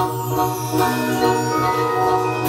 どんどんどんどんどん。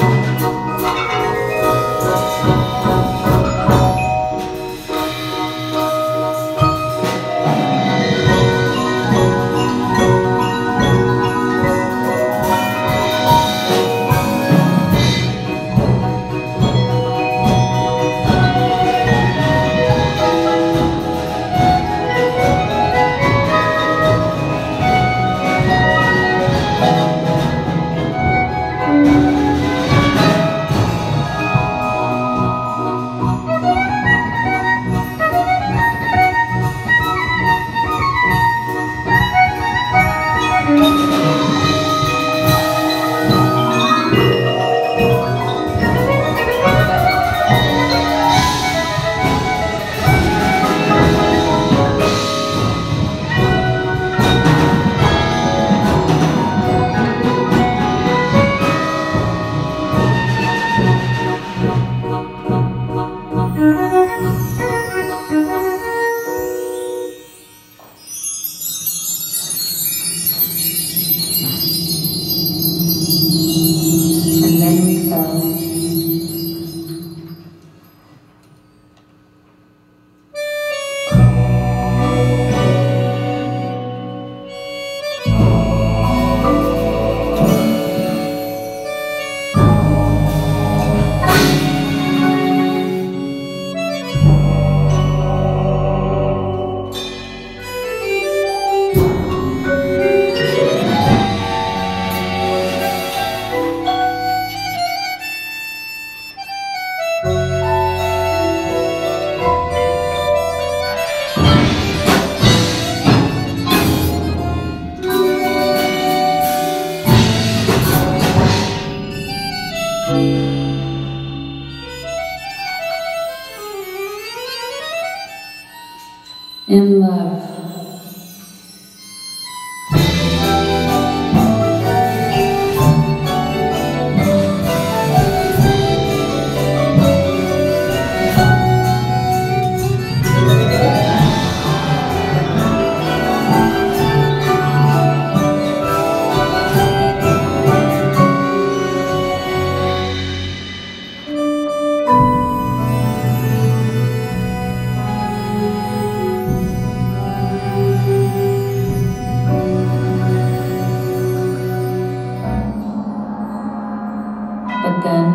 But then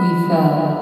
we fell. Uh,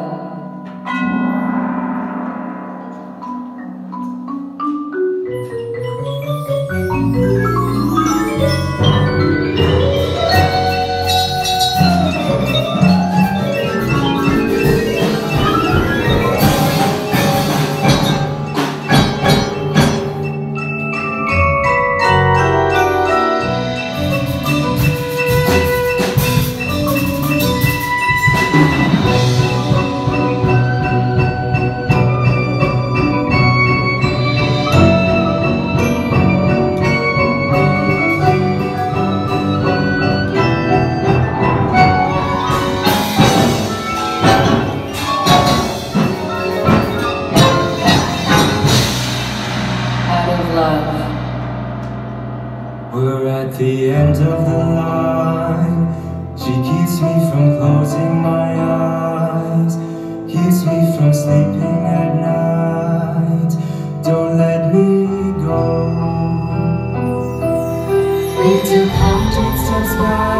We took hundred steps back.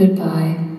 Goodbye.